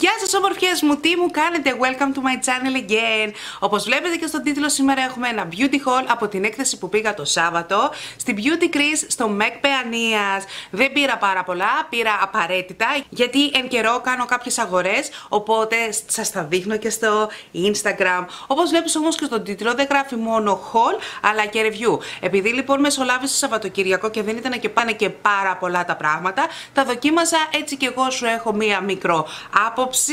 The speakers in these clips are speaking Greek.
Yes, Γεια σας όμορφιές μου, τι μου κάνετε, welcome to my channel again. Όπως βλέπετε και στον τίτλο σήμερα έχουμε ένα beauty haul από την έκθεση που πήγα το Σάββατο Στην Beauty Crease στο MAC Παιανίας. Δεν πήρα πάρα πολλά, πήρα απαραίτητα Γιατί εν καιρό κάνω κάποιες αγορές Οπότε σας τα δείχνω και στο Instagram. Όπως βλέπεις όμως και στον τίτλο δεν γράφει μόνο haul αλλά και review. Επειδή λοιπόν μεσολάβησε Σαββατοκυριακό και δεν ήταν και πάνε και πάρα πολλά τα πράγματα Τα δοκίμασα έτσι και εγώ σου έχω μία μικρό άποψη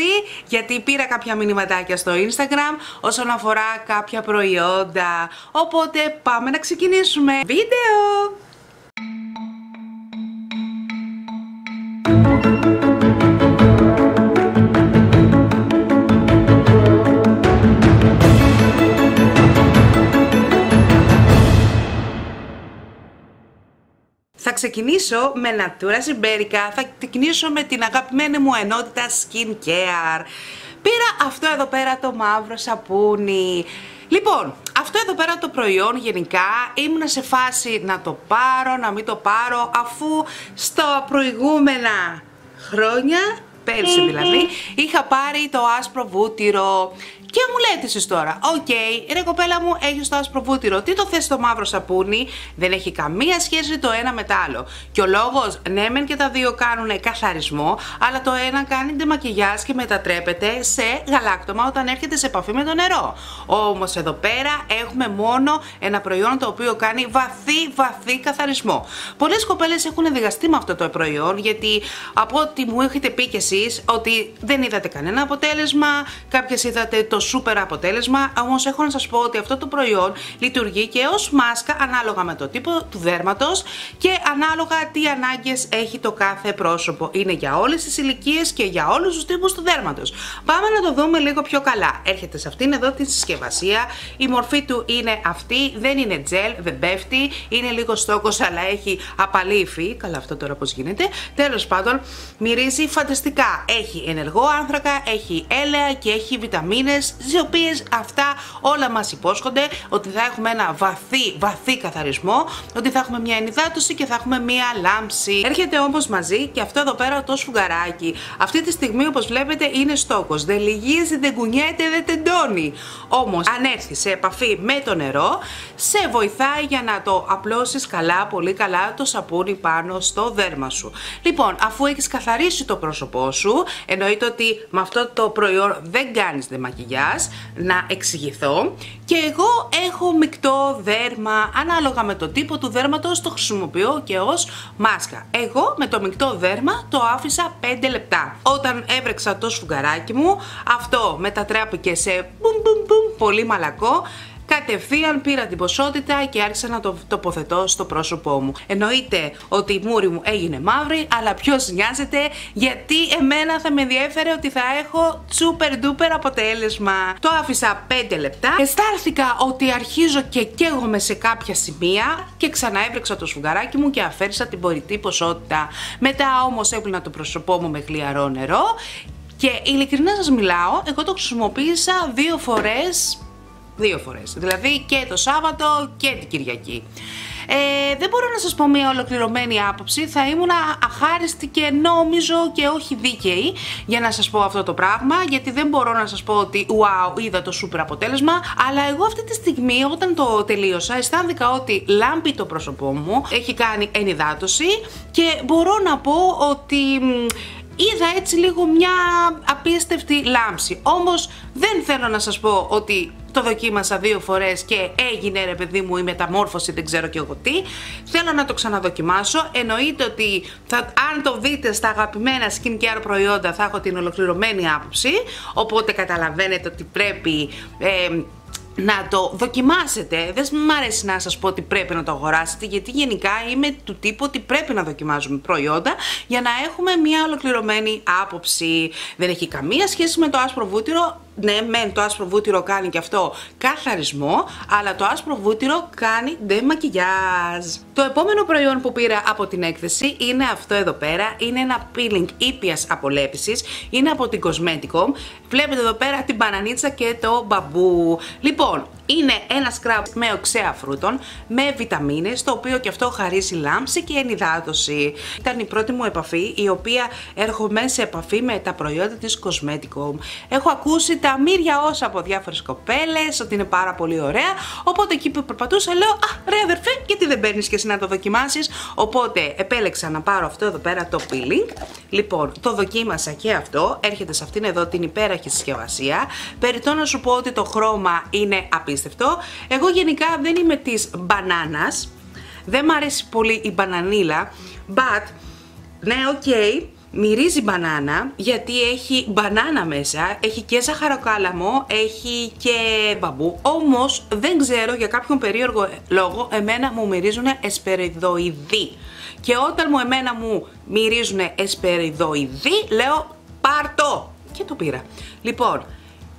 γιατί πήρα κάποια μηνυματάκια στο Instagram όσον αφορά κάποια προϊόντα. Οπότε πάμε να ξεκινήσουμε. Βίντεο! Ξεκινήσω με Natura Siberica, θα ξεκινήσω με την αγαπημένη μου ενότητα Care. Πήρα αυτό εδώ πέρα το μαύρο σαπούνι. Λοιπόν, αυτό εδώ πέρα το προϊόν γενικά ήμουν σε φάση να το πάρω, να μην το πάρω, αφού στα προηγούμενα χρόνια, πέρσι δηλαδή, είχα πάρει το άσπρο βούτυρο και μου λέτε εσείς τώρα, ok, okay, ρε κοπέλα μου, έχεις το άσπρο βούτυρο. Τι το θες το μαύρο σαπούνι, δεν έχει καμία σχέση το ένα με το άλλο. Και ο λόγος, ναι, μεν και τα δύο κάνουν καθαρισμό, αλλά το ένα κάνει ντεμακιγιάζ και μετατρέπεται σε γαλάκτομα όταν έρχεται σε επαφή με το νερό. Όμως εδώ πέρα έχουμε μόνο ένα προϊόν το οποίο κάνει βαθύ, βαθύ καθαρισμό. Πολλές κοπέλες έχουν διγαστεί με αυτό το προϊόν, γιατί από ό,τι μου έχετε πει κι εσείς, ότι δεν είδατε κανένα αποτέλεσμα, κάποιες είδατε το σούπερ αποτέλεσμα, όμως έχω να σας πω ότι αυτό το προϊόν λειτουργεί και ως μάσκα ανάλογα με το τύπο του δέρματος και ανάλογα τι ανάγκες έχει το κάθε πρόσωπο. Είναι για όλες τις ηλικίες και για όλους τους τύπους του δέρματος. Πάμε να το δούμε λίγο πιο καλά. Έρχεται σε αυτήν εδώ τη συσκευασία, η μορφή του είναι αυτή, δεν είναι gel, δεν πέφτει, είναι λίγο στόκος αλλά έχει απαλή υφή, καλά αυτό τώρα πώς γίνεται. Τέλος πάντων, μυρίζει φανταστικά. Έχει ενεργό άνθρακα, έχει έλαια και έχει βιταμίνες τι οποίες αυτά όλα μας υπόσχονται ότι θα έχουμε ένα βαθύ, βαθύ καθαρισμό, ότι θα έχουμε μια ενυδάτωση και θα έχουμε μια λάμψη. Έρχεται όμως μαζί και αυτό εδώ πέρα το σφουγγαράκι. Αυτή τη στιγμή όπως βλέπετε είναι στόκος. Δεν λυγίζει, δεν κουνιέται, δεν τεντώνει. Όμως αν έρθει σε επαφή με το νερό, σε βοηθάει για να το απλώσεις καλά, πολύ καλά το σαπούνι πάνω στο δέρμα σου. Λοιπόν, αφού έχεις καθαρίσει το πρόσωπό σου, εννοείται ότι με αυτό το προϊόν δεν κάνεις δεμακιγιά να εξηγηθώ και εγώ έχω μεικτό δέρμα ανάλογα με το τύπο του δέρματος το χρησιμοποιώ και ως μάσκα. Εγώ με το μεικτό δέρμα το άφησα 5 λεπτά. Όταν έβρεξα το σφουγγαράκι μου αυτό μετατράπηκε σε μπουμ μπουμ μπουμ πολύ μαλακό κατευθείαν πήρα την ποσότητα και άρχισα να το τοποθετώ στο πρόσωπό μου. Εννοείται ότι η μούρη μου έγινε μαύρη, αλλά ποιος νοιάζεται, γιατί εμένα θα με ενδιέφερε ότι θα έχω super duper αποτέλεσμα. Το άφησα 5 λεπτά. Αισθάνθηκα ότι αρχίζω και καίγομαι σε κάποια σημεία και ξανά έβρεξα το σφουγγαράκι μου και αφαίρεσα την πορητή ποσότητα. Μετά όμως έπλυνα το πρόσωπό μου με χλιαρό νερό και ειλικρινά σας μιλάω, εγώ το χρησιμοποίησα δύο φορές Δύο φορές. Δηλαδή και το Σάββατο και την Κυριακή. Ε, δεν μπορώ να σας πω μια ολοκληρωμένη άποψη, θα ήμουν αχάριστη και νόμιζω και όχι δίκαιη για να σας πω αυτό το πράγμα, γιατί δεν μπορώ να σας πω ότι wow, είδα το σούπερ αποτέλεσμα, αλλά εγώ αυτή τη στιγμή όταν το τελείωσα αισθάνθηκα ότι λάμπει το πρόσωπό μου, έχει κάνει ενυδάτωση και μπορώ να πω ότι είδα έτσι λίγο μια απίστευτη λάμψη. Όμως δεν θέλω να σας πω ότι το δοκίμασα δύο φορές και έγινε ρε παιδί μου η μεταμόρφωση δεν ξέρω και εγώ τι. Θέλω να το ξαναδοκιμάσω. Εννοείται ότι θα, αν το δείτε στα αγαπημένα skincare προϊόντα θα έχω την ολοκληρωμένη άποψη. Οπότε καταλαβαίνετε ότι πρέπει... Ε, να το δοκιμάσετε. Δεν μου αρέσει να σας πω ότι πρέπει να το αγοράσετε γιατί γενικά είμαι του τύπου ότι πρέπει να δοκιμάζουμε προϊόντα για να έχουμε μια ολοκληρωμένη άποψη. Δεν έχει καμία σχέση με το άσπρο βούτυρο, ναι, μεν το άσπρο βούτυρο κάνει και αυτό καθαρισμό, αλλά το άσπρο βούτυρο κάνει ντε μακιγιάζ. Το επόμενο προϊόν που πήρα από την έκθεση είναι αυτό εδώ πέρα. Είναι ένα peeling ήπιας απολέπισης. Είναι από την Cosmeticom. Βλέπετε εδώ πέρα την μπανανίτσα και το μπαμπού. Λοιπόν, Είναι ένα σκράμπ με οξέα φρούτων, με βιταμίνες, το οποίο και αυτό χαρίζει λάμψη και ενυδάτωση. Ήταν η πρώτη μου επαφή, η οποία έρχομαι σε επαφή με τα προϊόντα της Cosmeticom. Έχω ακούσει τα μύρια όσα από διάφορες κοπέλες, ότι είναι πάρα πολύ ωραία, οπότε εκεί που περπατούσα λέω «Α, ρε αδερφέ, γιατί δεν παίρνεις και εσύ να το δοκιμάσεις» Οπότε επέλεξα να πάρω αυτό εδώ πέρα το peeling. Λοιπόν, το δοκίμασα και αυτό, έρχεται σε αυτήν εδώ την υπέραχη συσκευασία. Περιτώ να σου πω ότι το χρώμα είναι απίστευτο. Εγώ γενικά δεν είμαι της μπανάνας, δεν μ' αρέσει πολύ η μπανανίλα, but, ναι, ok, okay, μυρίζει μπανάνα γιατί έχει μπανάνα μέσα, έχει και ζαχαροκάλαμο, έχει και μπαμπού. Όμως δεν ξέρω για κάποιον περίεργο λόγο εμένα μου μυρίζουν εσπεριδοειδή. Και όταν μου εμένα μου μυρίζουν εσπεριδοειδή λέω πάρτο και το πήρα. Λοιπόν,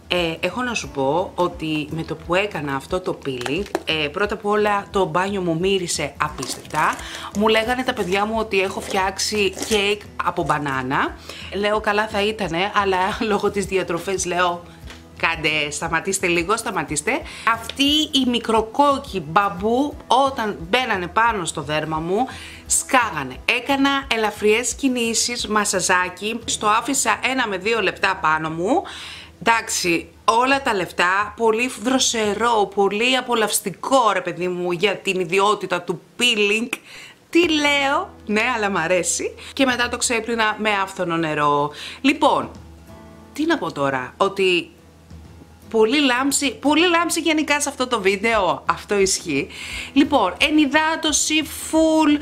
ε, έχω να σου πω ότι με το που έκανα αυτό το peeling, ε, πρώτα απ' όλα το μπάνιο μου μύρισε απίστευτα. Μου λέγανε τα παιδιά μου ότι έχω φτιάξει κέικ από μπανάνα. Λέω καλά θα ήτανε, αλλά λόγω της διατροφής λέω κάντε, σταματήστε λίγο, σταματήστε. Αυτοί οι μικροκόκκι μπαμπού όταν μπαίνανε πάνω στο δέρμα μου σκάγανε. Έκανα ελαφριές κινήσεις, μασαζάκι, στο άφησα ένα με δύο λεπτά πάνω μου Εντάξει, όλα τα λεφτά, πολύ δροσερό, πολύ απολαυστικό ρε παιδί μου για την ιδιότητα του peeling. Τι λέω, ναι αλλά μ' αρέσει. Και μετά το ξέπλυνα με άφθονο νερό. Λοιπόν, τι να πω τώρα, ότι πολύ λάμψη, πολύ λάμψη γενικά σε αυτό το βίντεο, αυτό ισχύει. Λοιπόν, ενυδάτωση, full,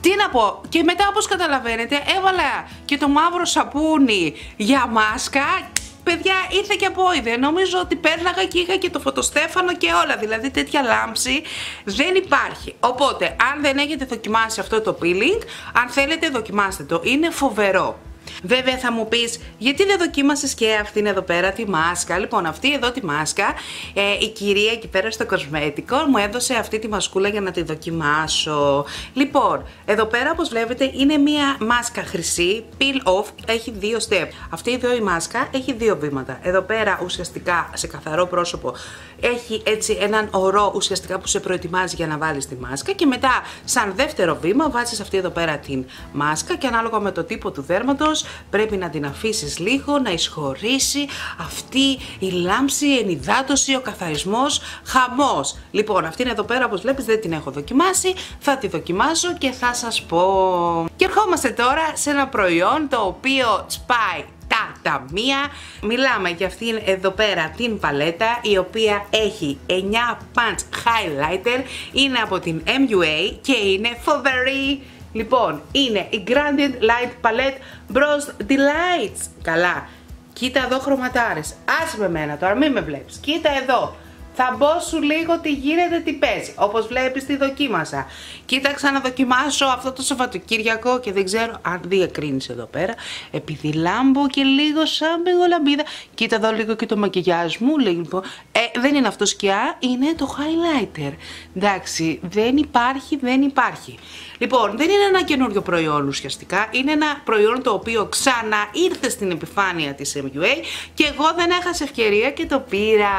τι να πω, και μετά όπως καταλαβαίνετε έβαλα και το μαύρο σαπούνι για μάσκα παιδιά ήρθε και από είδε. Νομίζω ότι πέρναγα και είχα και το φωτοστέφανο και όλα. Δηλαδή τέτοια λάμψη δεν υπάρχει. Οπότε, αν δεν έχετε δοκιμάσει αυτό το peeling, αν θέλετε δοκιμάστε το. Είναι φοβερό. Βέβαια θα μου πεις γιατί δεν δοκίμασες και αυτήν εδώ πέρα τη μάσκα; Λοιπόν αυτή εδώ τη μάσκα ε, η κυρία εκεί πέρα στο κοσμέτικο μου έδωσε αυτή τη μασκούλα για να τη δοκιμάσω. Λοιπόν εδώ πέρα όπως βλέπετε είναι μια μάσκα χρυσή peel off έχει δύο step. Αυτή εδώ η μάσκα έχει δύο βήματα. Εδώ πέρα ουσιαστικά σε καθαρό πρόσωπο έχει έτσι έναν ορό ουσιαστικά που σε προετοιμάζει για να βάλεις τη μάσκα και μετά σαν δεύτερο βήμα βάζεις αυτή εδώ πέρα την μάσκα και ανάλογα με το τύπο του δέρματος πρέπει να την αφήσεις λίγο να εισχωρήσει αυτή η λάμψη, η ενυδάτωση, ο καθαρισμός, χαμός. Λοιπόν αυτή είναι εδώ πέρα όπως βλέπεις δεν την έχω δοκιμάσει, θα τη δοκιμάσω και θα σας πω. Και ερχόμαστε τώρα σε ένα προϊόν το οποίο σπάει τα ταμεία. Μιλάμε για αυτήν εδώ πέρα την παλέτα η οποία έχει 9 punch highlighter, είναι από την MUA και είναι φοβερή. Λοιπόν, είναι η Granded Light Palette Bronze Delights. Καλά. Κοίτα εδώ χρωματάρες. Άσε με μένα τώρα, μην με βλέπεις. Κοίτα εδώ θα μπω σου λίγο τι γίνεται, τι παίζει. Όπως βλέπεις τη δοκίμασα. Κοίταξα να δοκιμάσω αυτό το Σαββατοκύριακο και δεν ξέρω αν διακρίνεις εδώ πέρα. Επειδή λάμπω και λίγο σαν λαμπίδα. Κοίτα εδώ λίγο και το μακιγιάζ μου. Λοιπόν. Ε, δεν είναι αυτό σκιά, είναι το highlighter. Εντάξει, δεν υπάρχει, δεν υπάρχει. Λοιπόν, δεν είναι ένα καινούριο προϊόν ουσιαστικά. Είναι ένα προϊόν το οποίο ξανά ήρθε στην επιφάνεια της MUA και εγώ δεν έχασα ευκαιρία και το πήρα.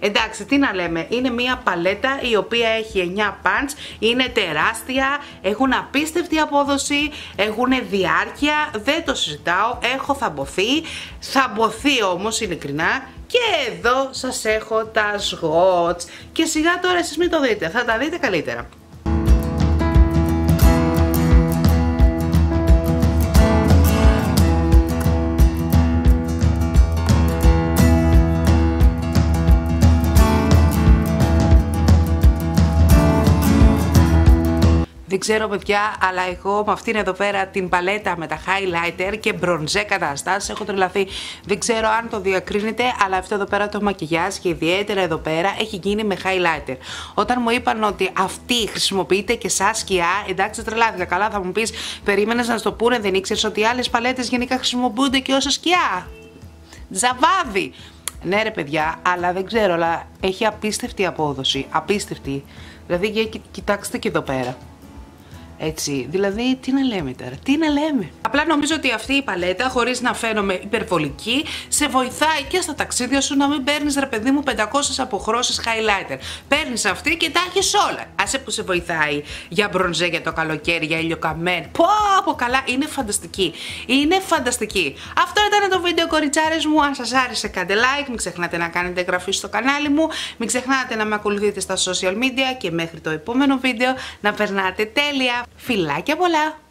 Εντάξει, τι να λέμε, είναι μια παλέτα η οποία έχει 9 pants, είναι τεράστια, έχουν απίστευτη απόδοση, έχουν διάρκεια, δεν το συζητάω, έχω θαμποθεί, θαμποθεί όμως ειλικρινά και εδώ σας έχω τα σγότς και σιγά τώρα εσείς μην το δείτε, θα τα δείτε καλύτερα. Δεν ξέρω παιδιά, αλλά εγώ με αυτήν εδώ πέρα την παλέτα με τα highlighter και μπρονζέ καταστάσεις έχω τρελαθεί. Δεν ξέρω αν το διακρίνετε, αλλά αυτό εδώ πέρα το μακιγιάζ και ιδιαίτερα εδώ πέρα έχει γίνει με highlighter. Όταν μου είπαν ότι αυτή χρησιμοποιείται και σαν σκιά, εντάξει τρελάθηκα. Καλά θα μου πεις, περίμενες να στο πούνε, δεν ήξερες ότι άλλες παλέτες γενικά χρησιμοποιούνται και όσο σκιά. Ζαβάδι. Ναι ρε παιδιά, αλλά δεν ξέρω, αλλά έχει απίστευτη απόδοση, απίστευτη. Δηλαδή κοιτάξτε και εδώ πέρα. Έτσι, δηλαδή τι να λέμε τώρα, τι να λέμε; Απλά νομίζω ότι αυτή η παλέτα, χωρίς να φαίνομαι υπερβολική, σε βοηθάει και στα ταξίδια σου να μην παίρνεις ρε παιδί μου 500 αποχρώσεις highlighter. Παίρνεις αυτή και τα έχεις όλα. Άσε που σε βοηθάει για μπρονζέ για το καλοκαίρι, για ηλιοκαμέν. Πω, από καλά, είναι φανταστική. Είναι φανταστική. Αυτό ήταν το βίντεο, κοριτσάρες μου. Αν σας άρεσε, κάντε like. Μην ξεχνάτε να κάνετε εγγραφή στο κανάλι μου. Μην ξεχνάτε να με ακολουθείτε στα social media και μέχρι το επόμενο βίντεο να περνάτε τέλεια. Φιλάκια πολλά!